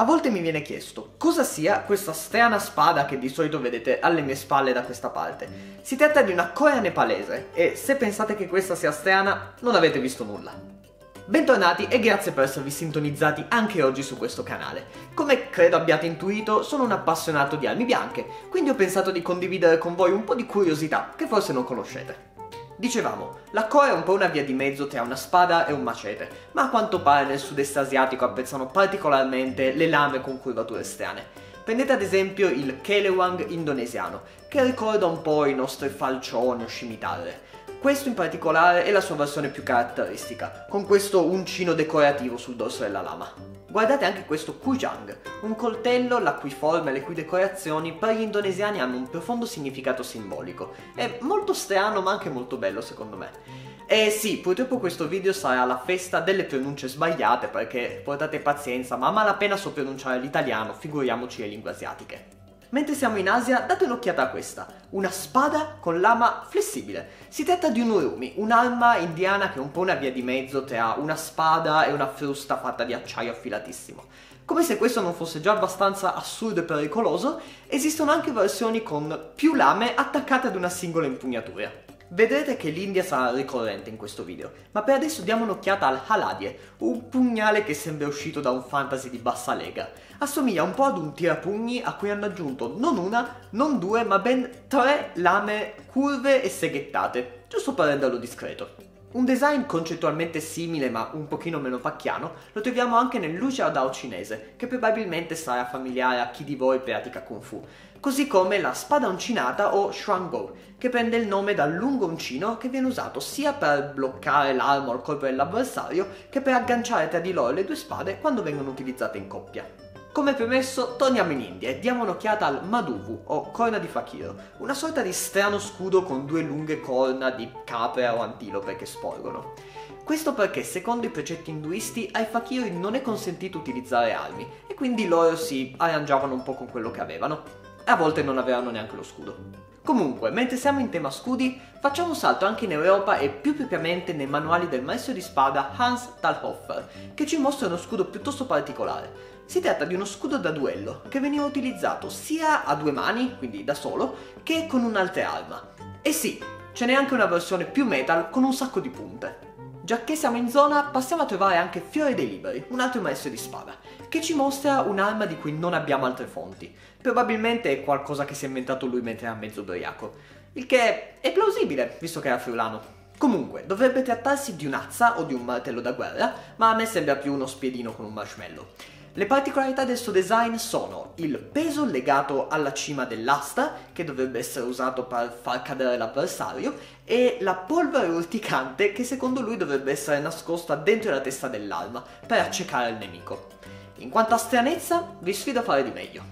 A volte mi viene chiesto cosa sia questa strana spada che di solito vedete alle mie spalle da questa parte. Si tratta di una corea nepalese e se pensate che questa sia strana non avete visto nulla. Bentornati e grazie per esservi sintonizzati anche oggi su questo canale. Come credo abbiate intuito, sono un appassionato di armi bianche, quindi ho pensato di condividere con voi un po' di curiosità che forse non conoscete. Dicevamo, la Ko è un po' una via di mezzo tra una spada e un macete, ma a quanto pare nel sud-est asiatico apprezzano particolarmente le lame con curvature strane. Prendete ad esempio il Kelewang indonesiano, che ricorda un po' i nostri falcioni o scimitarre. Questo in particolare è la sua versione più caratteristica, con questo uncino decorativo sul dorso della lama. Guardate anche questo Kujang, un coltello la cui forma e le cui decorazioni per gli indonesiani hanno un profondo significato simbolico. È molto strano ma anche molto bello secondo me. E sì, purtroppo questo video sarà la festa delle pronunce sbagliate perché portate pazienza, ma a malapena so pronunciare l'italiano, figuriamoci le lingue asiatiche. Mentre siamo in Asia, date un'occhiata a questa, una spada con lama flessibile. Si tratta di un urumi, un'arma indiana che è un po' una via di mezzo tra una spada e una frusta fatta di acciaio affilatissimo. Come se questo non fosse già abbastanza assurdo e pericoloso, esistono anche versioni con più lame attaccate ad una singola impugnatura. Vedrete che l'India sarà ricorrente in questo video, ma per adesso diamo un'occhiata al Haladie, un pugnale che sembra uscito da un fantasy di bassa lega. Assomiglia un po' ad un tirapugni a cui hanno aggiunto non una, non due, ma ben tre lame curve e seghettate, giusto per renderlo discreto. Un design concettualmente simile ma un pochino meno pacchiano lo troviamo anche nel Lucia Dao cinese, che probabilmente sarà familiare a chi di voi pratica Kung Fu, così come la spada uncinata o Shuangou, che prende il nome dal lungo uncino che viene usato sia per bloccare l'arma o il colpo dell'avversario che per agganciare tra di loro le due spade quando vengono utilizzate in coppia. Come premesso, torniamo in India e diamo un'occhiata al Maduvu, o corna di fakiro, una sorta di strano scudo con due lunghe corna di capre o antilope che sporgono. Questo perché, secondo i precetti induisti, ai fakiri non è consentito utilizzare armi, e quindi loro si arrangiavano un po' con quello che avevano, e a volte non avevano neanche lo scudo. Comunque, mentre siamo in tema scudi, facciamo un salto anche in Europa e più propriamente nei manuali del maestro di spada Hans Talhoffer, che ci mostra uno scudo piuttosto particolare. Si tratta di uno scudo da duello che veniva utilizzato sia a due mani, quindi da solo, che con un'altra arma. E sì, ce n'è anche una versione più metal con un sacco di punte. Già che siamo in zona, passiamo a trovare anche Fiore dei Liberi, un altro maestro di spada, che ci mostra un'arma di cui non abbiamo altre fonti. Probabilmente è qualcosa che si è inventato lui mentre era mezzo ubriaco. Il che è plausibile, visto che era friulano. Comunque, dovrebbe trattarsi di un'azza o di un martello da guerra, ma a me sembra più uno spiedino con un marshmallow. Le particolarità del suo design sono il peso legato alla cima dell'asta, che dovrebbe essere usato per far cadere l'avversario, e la polvere urticante che secondo lui dovrebbe essere nascosta dentro la testa dell'arma per accecare il nemico. In quanto a stranezza, vi sfido a fare di meglio.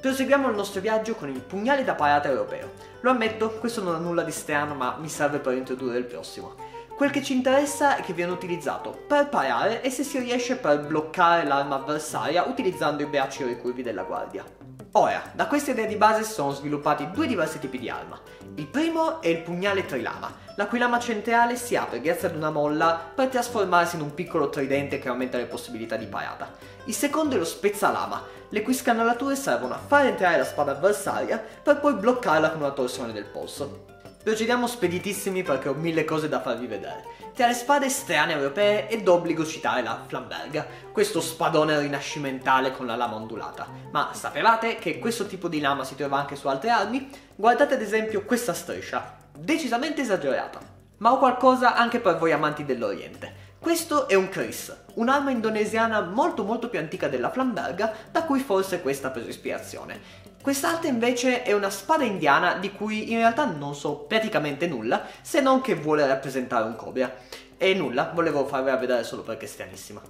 Proseguiamo il nostro viaggio con il pugnale da parata europeo. Lo ammetto, questo non ha nulla di strano, ma mi serve per introdurre il prossimo. Quel che ci interessa è che viene utilizzato per parare e se si riesce per bloccare l'arma avversaria utilizzando i bracci ricurvi della guardia. Ora, da queste idee di base sono sviluppati due diversi tipi di arma. Il primo è il pugnale trilama, la cui lama centrale si apre grazie ad una molla per trasformarsi in un piccolo tridente che aumenta le possibilità di parata. Il secondo è lo spezzalama, le cui scannalature servono a far entrare la spada avversaria per poi bloccarla con una torsione del polso. Procediamo speditissimi perché ho mille cose da farvi vedere. Tra le spade strane europee è d'obbligo citare la Flamberga, questo spadone rinascimentale con la lama ondulata. Ma sapevate che questo tipo di lama si trova anche su altre armi? Guardate ad esempio questa striscia, decisamente esagerata. Ma ho qualcosa anche per voi amanti dell'Oriente. Questo è un Kris, un'arma indonesiana molto molto più antica della Flamberga, da cui forse questa ha preso ispirazione. Quest'altra invece è una spada indiana di cui in realtà non so praticamente nulla, se non che vuole rappresentare un cobra. E nulla, volevo farvela vedere solo perché è stranissima.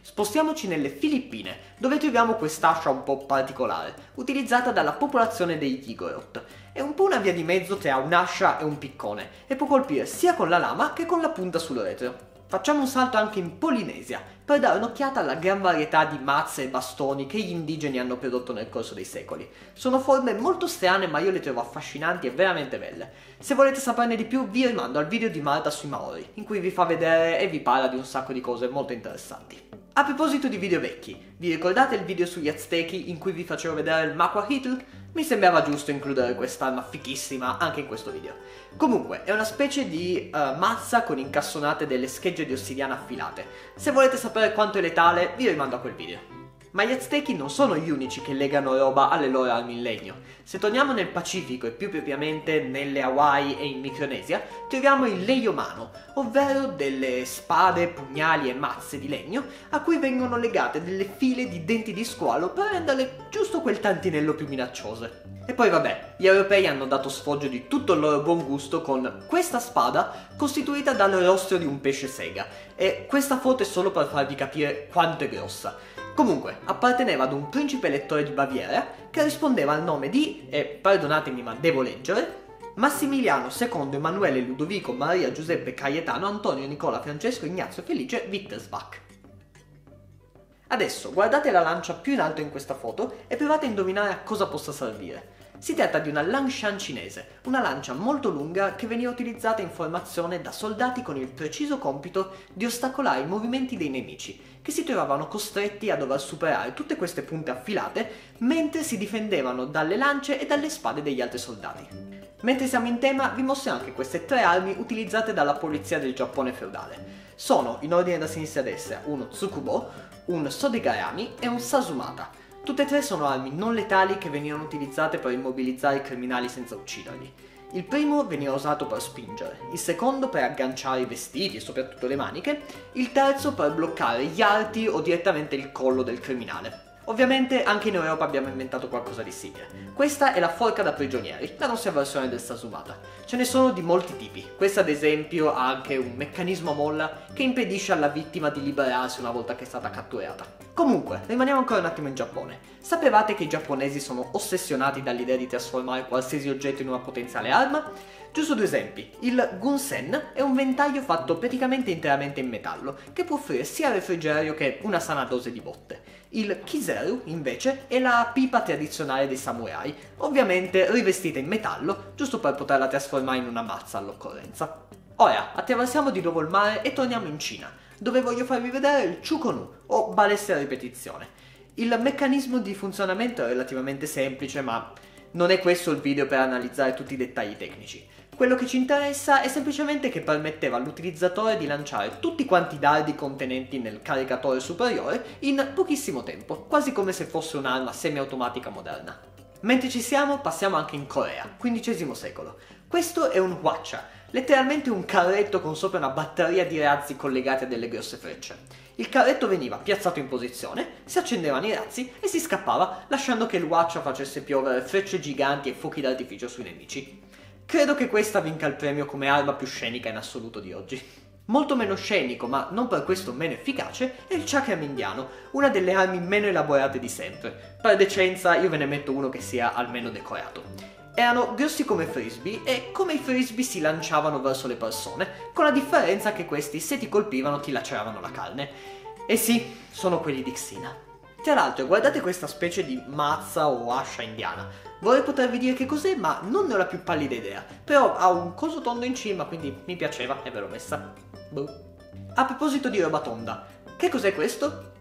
Spostiamoci nelle Filippine, dove troviamo quest'ascia un po' particolare, utilizzata dalla popolazione dei Igorot. È un po' una via di mezzo tra un'ascia e un piccone, e può colpire sia con la lama che con la punta sul retro. Facciamo un salto anche in Polinesia per dare un'occhiata alla gran varietà di mazze e bastoni che gli indigeni hanno prodotto nel corso dei secoli. Sono forme molto strane ma io le trovo affascinanti e veramente belle. Se volete saperne di più vi rimando al video di Marta sui Maori, in cui vi fa vedere e vi parla di un sacco di cose molto interessanti. A proposito di video vecchi, vi ricordate il video sugli Aztechi in cui vi facevo vedere il Makwa Hitl? Mi sembrava giusto includere quest'arma fichissima anche in questo video. Comunque, è una specie di uh, mazza con incassonate delle schegge di ossidiana affilate. Se volete sapere quanto è letale, vi rimando a quel video. Ma gli Aztechi non sono gli unici che legano roba alle loro armi in legno. Se torniamo nel Pacifico e più propriamente nelle Hawaii e in Micronesia, troviamo il Leiomano, ovvero delle spade, pugnali e mazze di legno a cui vengono legate delle file di denti di squalo per renderle giusto quel tantinello più minacciose. E poi vabbè, gli europei hanno dato sfoggio di tutto il loro buon gusto con questa spada costituita dal rostro di un pesce sega. E questa foto è solo per farvi capire quanto è grossa. Comunque, apparteneva ad un principe elettore di Baviera che rispondeva al nome di, e perdonatemi ma devo leggere, Massimiliano II Emanuele Ludovico Maria Giuseppe Caietano Antonio Nicola Francesco Ignazio Felice Wittelsbach. Adesso guardate la lancia più in alto in questa foto e provate a indovinare a cosa possa servire. Si tratta di una Langshan cinese, una lancia molto lunga che veniva utilizzata in formazione da soldati con il preciso compito di ostacolare i movimenti dei nemici, che si trovavano costretti a dover superare tutte queste punte affilate mentre si difendevano dalle lance e dalle spade degli altri soldati. Mentre siamo in tema, vi mostro anche queste tre armi utilizzate dalla polizia del Giappone feudale. Sono, in ordine da sinistra a destra, uno Tsukubo, un Sodegarami e un Sasumata Tutte e tre sono armi non letali che venivano utilizzate per immobilizzare i criminali senza ucciderli. Il primo veniva usato per spingere, il secondo per agganciare i vestiti e soprattutto le maniche, il terzo per bloccare gli arti o direttamente il collo del criminale. Ovviamente anche in Europa abbiamo inventato qualcosa di simile. Questa è la forca da prigionieri, la nostra versione del Sasumata. Ce ne sono di molti tipi. Questa ad esempio ha anche un meccanismo a molla che impedisce alla vittima di liberarsi una volta che è stata catturata. Comunque, rimaniamo ancora un attimo in Giappone. Sapevate che i giapponesi sono ossessionati dall'idea di trasformare qualsiasi oggetto in una potenziale arma? Giusto due esempi. Il Gunsen è un ventaglio fatto praticamente interamente in metallo, che può offrire sia refrigerio che una sana dose di botte. Il Kiseru, invece, è la pipa tradizionale dei samurai, ovviamente rivestita in metallo, giusto per poterla trasformare in una mazza all'occorrenza. Ora, attraversiamo di nuovo il mare e torniamo in Cina, dove voglio farvi vedere il Chukonu, o balestra a ripetizione. Il meccanismo di funzionamento è relativamente semplice, ma non è questo il video per analizzare tutti i dettagli tecnici. Quello che ci interessa è semplicemente che permetteva all'utilizzatore di lanciare tutti quanti i dardi contenenti nel caricatore superiore in pochissimo tempo, quasi come se fosse un'arma semiautomatica moderna. Mentre ci siamo, passiamo anche in Corea, XV secolo. Questo è un Hwacha, letteralmente un carretto con sopra una batteria di razzi collegati a delle grosse frecce. Il carretto veniva piazzato in posizione, si accendevano i razzi e si scappava, lasciando che il Hwacha facesse piovere frecce giganti e fuochi d'artificio sui nemici. Credo che questa vinca il premio come arma più scenica in assoluto di oggi. Molto meno scenico, ma non per questo meno efficace, è il chakram indiano, una delle armi meno elaborate di sempre. Per decenza io ve ne metto uno che sia almeno decorato. Erano grossi come frisbee e come i frisbee si lanciavano verso le persone, con la differenza che questi se ti colpivano ti laceravano la carne. E sì, sono quelli di Xena. Tra l'altro, guardate questa specie di mazza o ascia indiana. Vorrei potervi dire che cos'è, ma non ne ho la più pallida idea. Però ha un coso tondo in cima, quindi mi piaceva e ve l'ho messa. Boh. A proposito di roba tonda, che cos'è questo?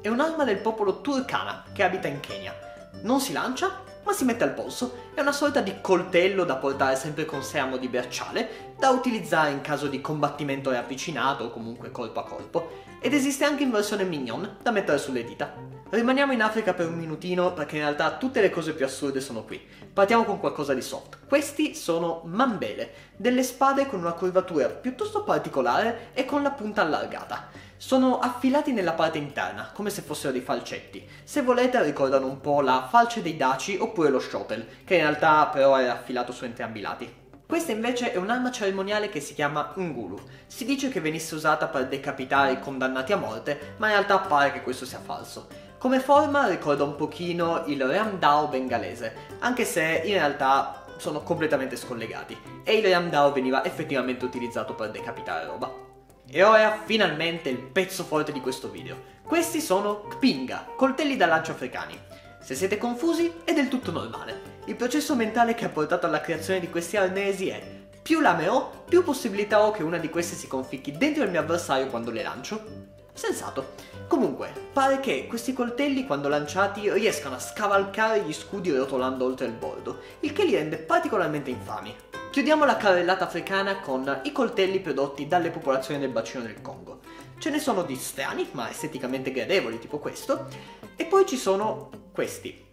È un'arma del popolo Turkana che abita in Kenya. Non si lancia, ma si mette al polso. È una sorta di coltello da portare sempre con sé a mo' di bracciale, da utilizzare in caso di combattimento ravvicinato o comunque corpo a corpo. Ed esiste anche in versione minion, da mettere sulle dita. Rimaniamo in Africa per un minutino perché in realtà tutte le cose più assurde sono qui. Partiamo con qualcosa di soft. Questi sono mambele, delle spade con una curvatura piuttosto particolare e con la punta allargata. Sono affilati nella parte interna, come se fossero dei falcetti. Se volete ricordano un po' la falce dei daci oppure lo shotel, che in realtà però è affilato su entrambi i lati. Questa invece è un'arma cerimoniale che si chiama Ngulu. Si dice che venisse usata per decapitare i condannati a morte, ma in realtà pare che questo sia falso. Come forma ricorda un pochino il Ramdao bengalese, anche se in realtà sono completamente scollegati, e il Ramdao veniva effettivamente utilizzato per decapitare roba. E ora finalmente il pezzo forte di questo video. Questi sono Kpinga, coltelli da lancio africani. Se siete confusi è del tutto normale. Il processo mentale che ha portato alla creazione di questi arnesi è più lame ho, più possibilità ho che una di queste si conficchi dentro il mio avversario quando le lancio. Sensato. Comunque, pare che questi coltelli quando lanciati riescano a scavalcare gli scudi rotolando oltre il bordo, il che li rende particolarmente infami. Chiudiamo la carrellata africana con i coltelli prodotti dalle popolazioni del bacino del Congo. Ce ne sono di strani, ma esteticamente gradevoli, tipo questo, e poi ci sono questi.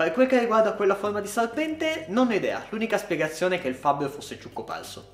Per quel che riguarda quella forma di serpente, non ho idea, l'unica spiegazione è che il fabbro fosse ciucco parso.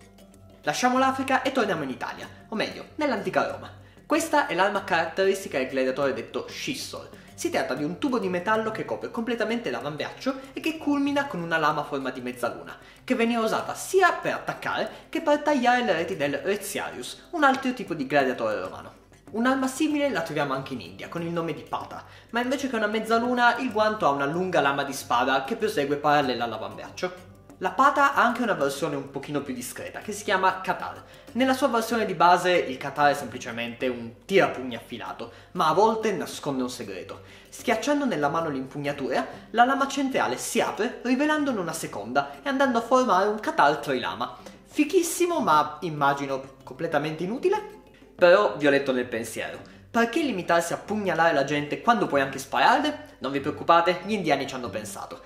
Lasciamo l'Africa e torniamo in Italia, o meglio, nell'antica Roma. Questa è l'arma caratteristica del gladiatore detto scissor. Si tratta di un tubo di metallo che copre completamente l'avambraccio e che culmina con una lama a forma di mezzaluna, che veniva usata sia per attaccare che per tagliare le reti del Reziarius, un altro tipo di gladiatore romano. Un'arma simile la troviamo anche in India, con il nome di Pata, ma invece che una mezzaluna il guanto ha una lunga lama di spada che prosegue parallela all'avambraccio. La Pata ha anche una versione un pochino più discreta, che si chiama Qatar. Nella sua versione di base il Qatar è semplicemente un tirapugni affilato, ma a volte nasconde un segreto. Schiacciando nella mano l'impugnatura, la lama centrale si apre, rivelandone una seconda e andando a formare un Qatar trilama. Fichissimo, ma immagino completamente inutile? Però vi ho letto nel pensiero. Perché limitarsi a pugnalare la gente quando puoi anche spararle? Non vi preoccupate, gli indiani ci hanno pensato.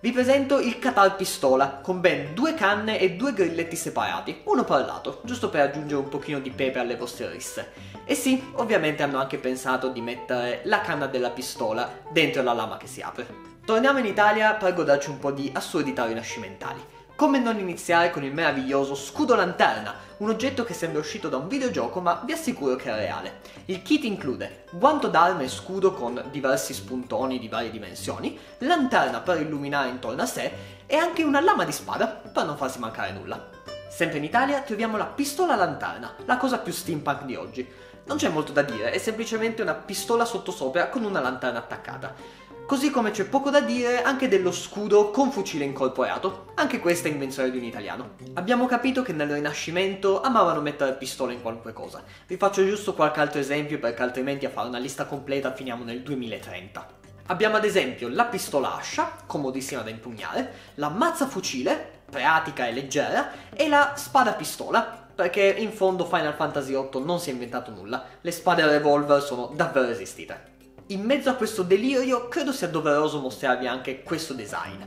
Vi presento il Qatar Pistola, con ben due canne e due grilletti separati, uno per lato, giusto per aggiungere un pochino di pepe alle vostre risse. E sì, ovviamente hanno anche pensato di mettere la canna della pistola dentro la lama che si apre. Torniamo in Italia per goderci un po' di assurdità rinascimentali. Come non iniziare con il meraviglioso scudo lanterna, un oggetto che sembra uscito da un videogioco ma vi assicuro che è reale. Il kit include guanto d'arma e scudo con diversi spuntoni di varie dimensioni, lanterna per illuminare intorno a sé e anche una lama di spada per non farsi mancare nulla. Sempre in Italia troviamo la pistola lanterna, la cosa più steampunk di oggi. Non c'è molto da dire, è semplicemente una pistola sottosopra con una lanterna attaccata. Così come c'è poco da dire anche dello scudo con fucile incorporato, anche questa è invenzione di un italiano. Abbiamo capito che nel Rinascimento amavano mettere pistole in qualunque cosa. Vi faccio giusto qualche altro esempio perché altrimenti a fare una lista completa finiamo nel 2030. Abbiamo ad esempio la pistola ascia, comodissima da impugnare, la mazza fucile, pratica e leggera, e la spada pistola, perché in fondo Final Fantasy VIII non si è inventato nulla, le spade revolver sono davvero esistite. In mezzo a questo delirio credo sia doveroso mostrarvi anche questo design.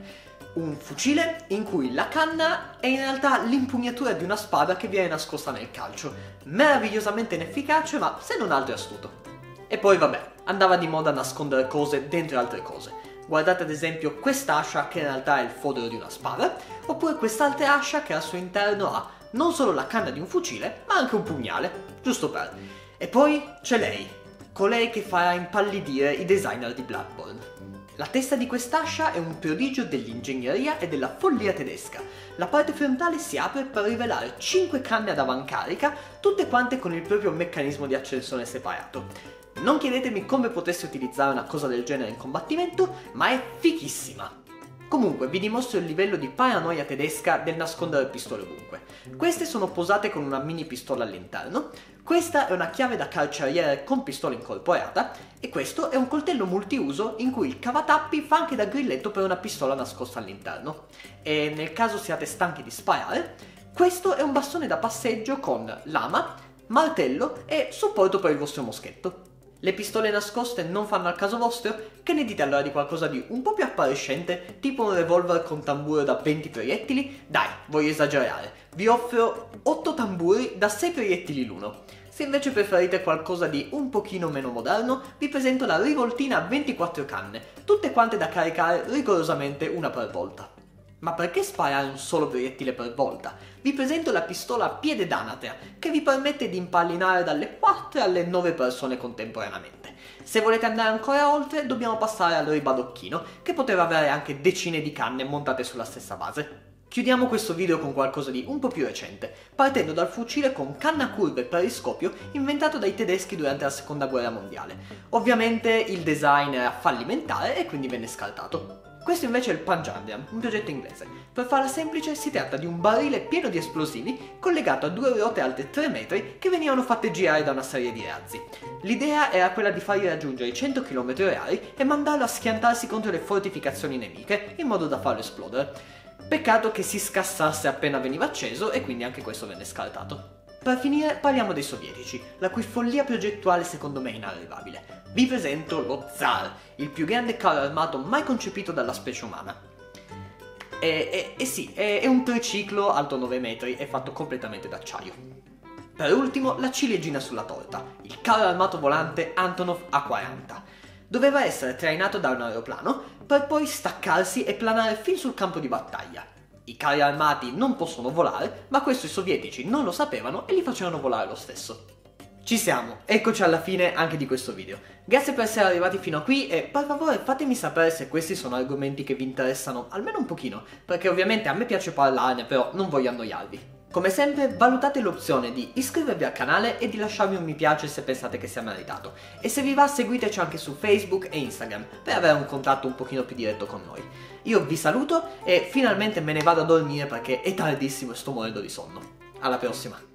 Un fucile in cui la canna è in realtà l'impugnatura di una spada che viene nascosta nel calcio. Meravigliosamente inefficace ma se non altro astuto. E poi vabbè, andava di moda nascondere cose dentro altre cose. Guardate ad esempio quest'ascia che in realtà è il fodero di una spada, oppure quest'altra ascia che al suo interno ha non solo la canna di un fucile, ma anche un pugnale, giusto per. E poi c'è lei, colei che farà impallidire i designer di Bloodborne. La testa di quest'ascia è un prodigio dell'ingegneria e della follia tedesca. La parte frontale si apre per rivelare 5 canne ad avancarica, tutte quante con il proprio meccanismo di accensione separato. Non chiedetemi come potessi utilizzare una cosa del genere in combattimento, ma è fichissima. Comunque vi dimostro il livello di paranoia tedesca del nascondere pistole ovunque. Queste sono posate con una mini pistola all'interno, questa è una chiave da carceriere con pistola incorporata e questo è un coltello multiuso in cui il cavatappi fa anche da grilletto per una pistola nascosta all'interno. E nel caso siate stanchi di sparare, questo è un bastone da passeggio con lama, martello e supporto per il vostro moschetto. Le pistole nascoste non fanno al caso vostro? Che ne dite allora di qualcosa di un po' più appariscente, tipo un revolver con tamburo da 20 proiettili? Dai, voglio esagerare. Vi offro 8 tamburi da 6 proiettili l'uno. Se invece preferite qualcosa di un pochino meno moderno, vi presento la rivoltina a 24 canne, tutte quante da caricare rigorosamente una per volta. Ma perché sparare un solo proiettile per volta? Vi presento la pistola a piede d'anatra, che vi permette di impallinare dalle 4 alle 9 persone contemporaneamente. Se volete andare ancora oltre, dobbiamo passare al ribadocchino, che poteva avere anche decine di canne montate sulla stessa base. Chiudiamo questo video con qualcosa di un po' più recente, partendo dal fucile con canna curva e periscopio inventato dai tedeschi durante la seconda guerra mondiale. Ovviamente il design era fallimentare e quindi venne scartato. Questo invece è il Panjandriam, un progetto inglese. Per farla semplice si tratta di un barile pieno di esplosivi collegato a due ruote alte 3 metri che venivano fatte girare da una serie di razzi. L'idea era quella di fargli raggiungere i 100 km h e mandarlo a schiantarsi contro le fortificazioni nemiche in modo da farlo esplodere. Peccato che si scassasse appena veniva acceso e quindi anche questo venne scartato. Per finire parliamo dei sovietici, la cui follia progettuale secondo me è inarrivabile. Vi presento lo Zar, il più grande carro armato mai concepito dalla specie umana. E, e, e sì, è, è un triciclo alto 9 metri e fatto completamente d'acciaio. Per ultimo, la ciliegina sulla torta, il carro armato volante Antonov A40. Doveva essere trainato da un aeroplano per poi staccarsi e planare fin sul campo di battaglia. I carri armati non possono volare, ma questo i sovietici non lo sapevano e li facevano volare lo stesso. Ci siamo, eccoci alla fine anche di questo video. Grazie per essere arrivati fino a qui e per favore fatemi sapere se questi sono argomenti che vi interessano almeno un pochino, perché ovviamente a me piace parlarne, però non voglio annoiarvi. Come sempre valutate l'opzione di iscrivervi al canale e di lasciarmi un mi piace se pensate che sia meritato. E se vi va seguiteci anche su Facebook e Instagram per avere un contatto un pochino più diretto con noi. Io vi saluto e finalmente me ne vado a dormire perché è tardissimo e sto morendo di sonno. Alla prossima!